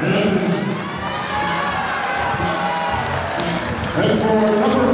Isaiah Evans.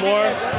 more.